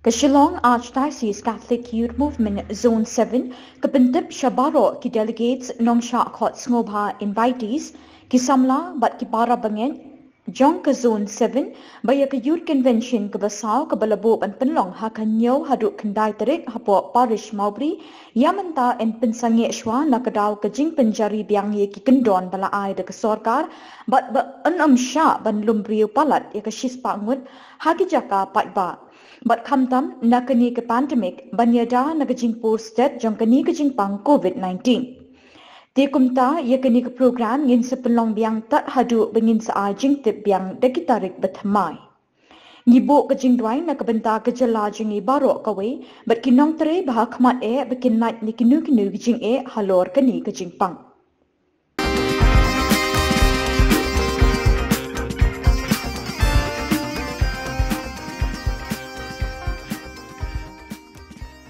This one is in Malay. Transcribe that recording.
Ke Shillong Archdiocese Catholic Youth Movement Zone 7 kepentip Shabaro ki delegates nong sha khot ngobha invitees ki samla bat ki para bangen jong ke zone 7 baya ke youth convention ke basau ke balabo ban penlong ha kan nyau haduk kendai terik hapo parish maubri yamanta en pensangi shwa nakadau ke jing penjari biang ye ki kendon bala ai de ke sorkar bat ba anam sha ban lumbriu palat ye ke shispa ngut ha ki jaka pat ba Bat kamtam nakani ke pandemik banyada nagajing posted jong kani ke pang COVID-19. Ti kumta ye kani ke program ngin sepelong biang tak hadu bengin sa ajing tip biang dekitarik bethamai. Ngibo ke jing duai nak benta ke jela jing baro kawe bat kinong tere bah khmat e bekin nat ni kinu kinu jing e halor kani ke pang.